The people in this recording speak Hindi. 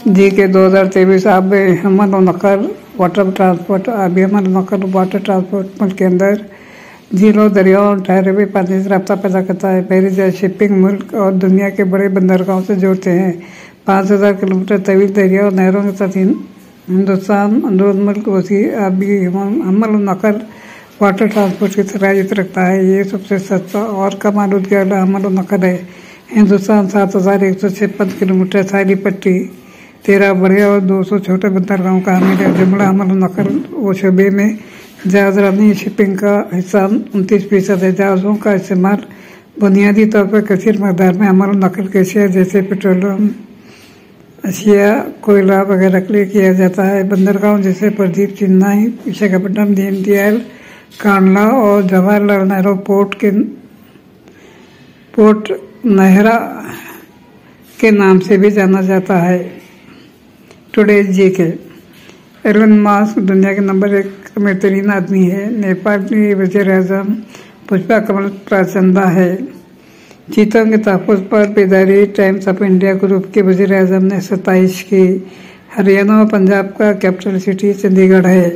जी के दो हज़ार तेईस अब हमल नकल वाटर ट्रांसपोर्ट अभी हमल नकल वाटर ट्रांसपोर्ट के अंदर। झीलों, दरियाओं ठहरे हुए पानी से रब्ता पैदा करता है। पहली जगह शिपिंग मुल्क और दुनिया के बड़े बंदरगाहों से जोड़ते हैं। पाँच हज़ार किलोमीटर तवील दरिया और नहरों के साथ हिंदुस्तान अंदरून मुल्क, वसी अभी हमल नकल वाटर ट्रांसपोर्ट की सलाहियत रखता है। ये सबसे सस्ता और कम आलूदगी वाला हमल नकल है। हिंदुस्तान सात हज़ार एक सौ छप्पन किलोमीटर सारी पट्टी तेरह बड़े और दो सौ छोटे बंदरगाहों का हामिल है। जुमला हमल नकल व शबे में जहाजरानी शिपिंग का हिस्सा, उनतीस फ़ीसद है। जहाज़ों का इस्तेमाल बुनियादी तौर पर कसीर मकदार में अमल नकल के शेयर, जैसे पेट्रोलियम, अशिया, कोयला वगैरह के लिए किया जाता है। बंदरगाहों जैसे प्रदीप चेन्नई, विशाखापट्टनम दीन दयाल कांडला और जवाहरलाल नेहरू पोर्ट के, पोर्ट नहरा के नाम से भी जाना जाता है। टुडे जी के एलन मास दुनिया के नंबर एक बेहतरीन तरीन आदमी है। नेपाल के वज़ीर अजम पुष्पा कमल प्राचंदा है। चीतों के तहफ़ पर बेदारी टाइम्स ऑफ़ इंडिया ग्रुप के वज़ीर अजम ने सताइश की। हरियाणा और पंजाब का कैपिटल सिटी चंडीगढ़ है।